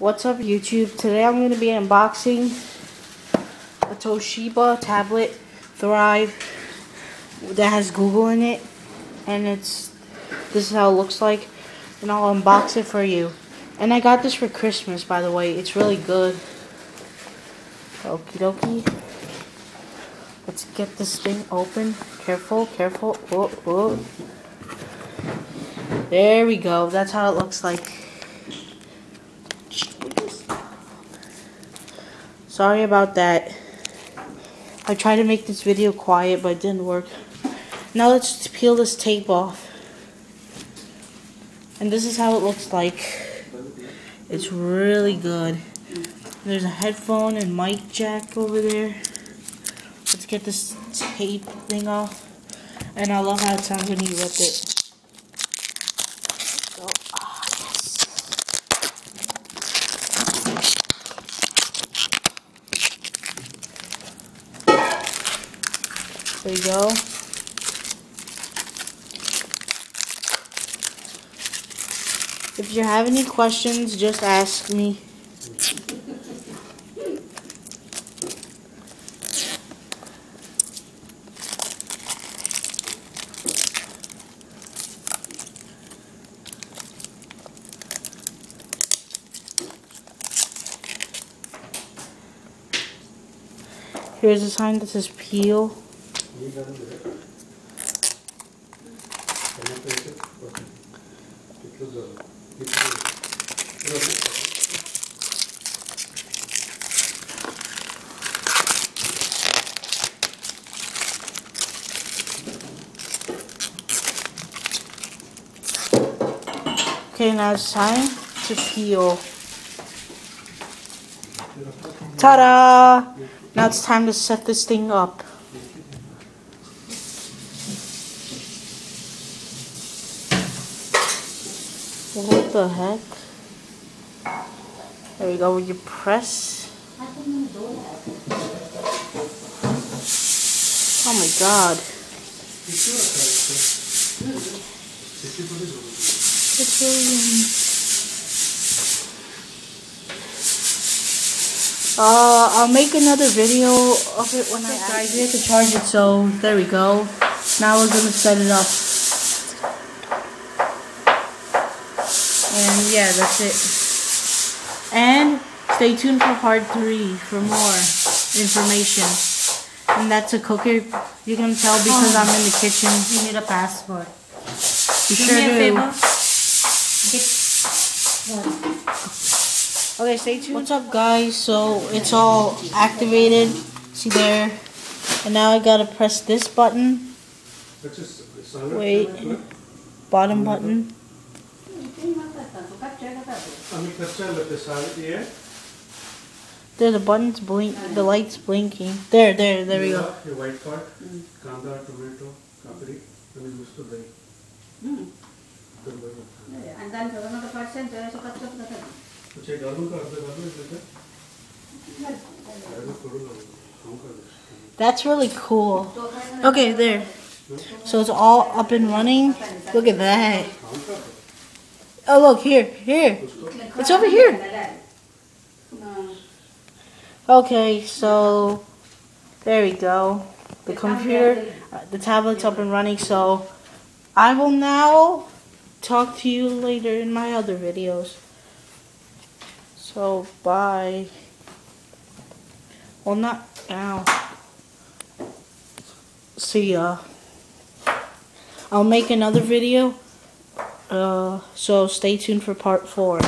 What's up YouTube? Today I'm going to be unboxing a Toshiba tablet Thrive that has Google in it and it's this is how it looks like and I'll unbox it for you. And I got this for Christmas by the way. It's really good. Okie dokie. Let's get this thing open. Careful, careful. Oh, oh. There we go. That's how it looks like. Sorry about that. I tried to make this video quiet, but it didn't work. Now let's peel this tape off. And this is how it looks like. It's really good. There's a headphone and mic jack over there. Let's get this tape thing off. And I love how it sounds when you rip it. There you go. If you have any questions, just ask me. Here's a sign that says peel. Okay, now it's time to peel. Ta-da! Now it's time to set this thing up. What the heck? There we go, you press. Oh my god. It's really... Uh, I'll make another video of it when I guys, we have to charge it, so there we go. Now we're gonna set it up. And yeah, that's it. And stay tuned for part 3 for more information. And that's a cooker. You can tell because I'm in the kitchen. You need a passport. You Do sure me a do. favor. Get what? Okay, stay tuned. What's up, guys? So it's all activated. See there. And now I gotta press this button. Wait. Bottom button. There, the buttons blink, the light's blinking. There, there, there we go. white and. Hmm. And then another there is a. Which I don't that's really cool. Okay, there. So it's all up and running. Look at that. Oh, look, here, here. It's over here. Okay, so there we go. The computer, uh, the tablet's up and running, so I will now talk to you later in my other videos. So, bye. Well, not now. See ya. I'll make another video uh, so stay tuned for part 4.